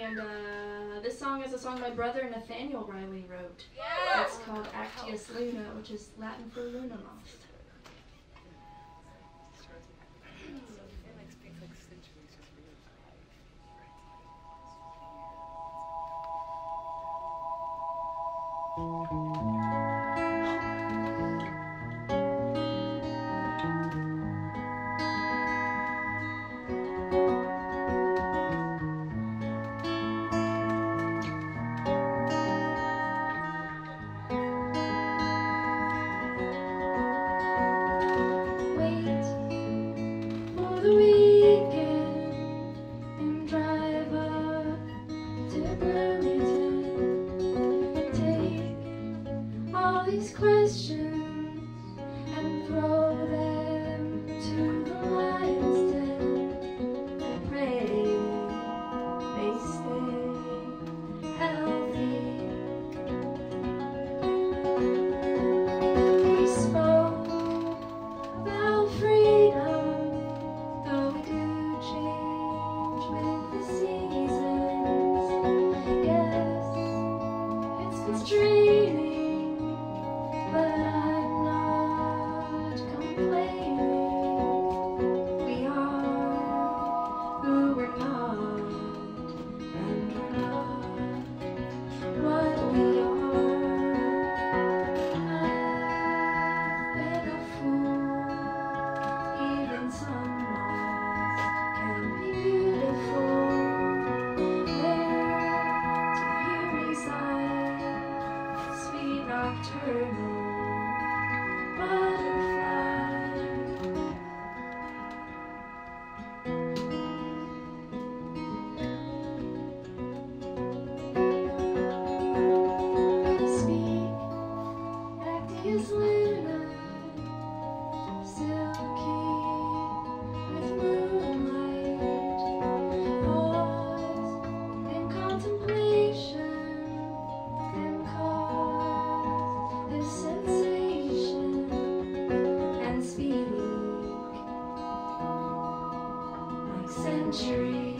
And uh, this song is a song my brother Nathaniel Riley wrote. Yeah. It's called Actias Luna, which is Latin for Luna Moth. Wait these eternal. hands like centuries.